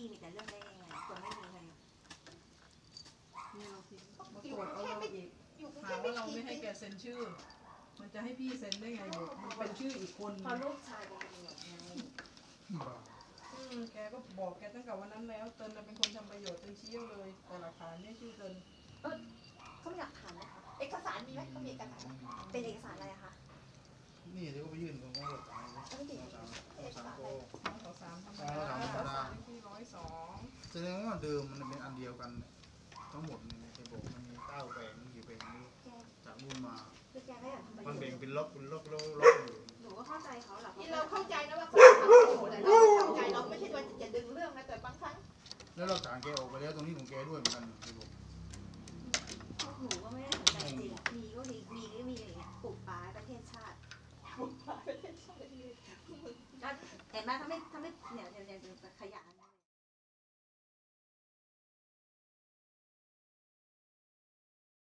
ที่มีแต่เรื่องได้ยังไงนไม่มีเงินนี่เราคิดมาตรวจเอาเราอีกอหาเว่าเราไม่ให้แกเซ็นชื่อ มันจะให้พี่เซ็นได้ไงเนี่ยมันเป็นชื่ออีกคนพอลูกชายเป็นตำรวไงแกก็บอกแกตั้งแต่วันนั้นแล้วเตินน่ะเป็นคนทำประโยชน์เตินเชี่ยวเลยแต่หลักฐานเนี่ยชื่อเตินเขาไม่หลักฐานนะคะเอกสารมีไหมเขามีเอกสารเป็นเอกสารอะไรคะนี่เดี๋ยวก็ไปยื่นของเขา แสดงว่าเดิมมันเป็นอันเดียวกัน ทั้งหมดในเคบอกมันมีเก้าแปลงกี่แปลงไม่รู้แกจากนู่นมา คือแกก็อยากทำประโยมันชแบ่งน์เป็นล็อกเป็นล็อกล็อกล็อกอยู่หนูก็เข้าใจเขาแหละที่เราเข้าใจนะว่าเขาทำอยู่แต่เราไม่เข้าใจเราไม่ใช่ว่าจะดึงเรื่องนะแต่บางครั้งแล้วเราต่างแกออกไปแล้วตรงนี้ของแกด้วยเหมือนกันเคบอกพวกหนูก็ไม่ได้สนใจจริงมีก็มีมีก็มีอย่างเงี้ยปลูกป่าประเทศชาติบุกมาประเทศชาติก็เห็นไหมถ้าไม่ถ้า